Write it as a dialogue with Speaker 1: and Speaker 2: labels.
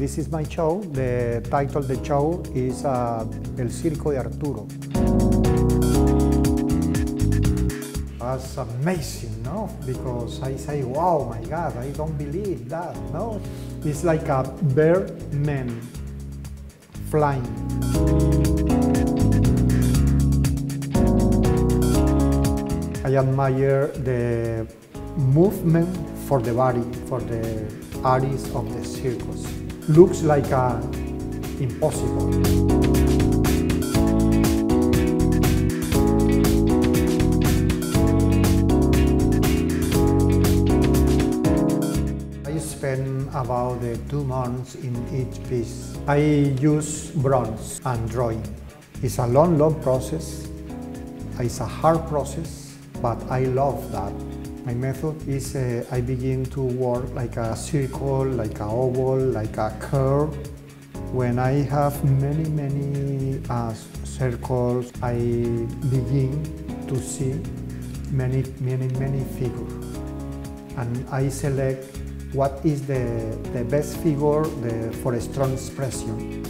Speaker 1: This is my show. The title of the show is uh, El Circo de Arturo. That's amazing, no? Because I say, wow, my God, I don't believe that, no? It's like a bird man flying. I admire the movement for the body, for the artists of the circus. Looks like a impossible. I spend about uh, two months in each piece. I use bronze and drawing. It's a long, long process. It's a hard process, but I love that. My method is uh, I begin to work like a circle, like a oval, like a curve. When I have many, many uh, circles, I begin to see many, many, many figures. And I select what is the, the best figure the, for a strong expression.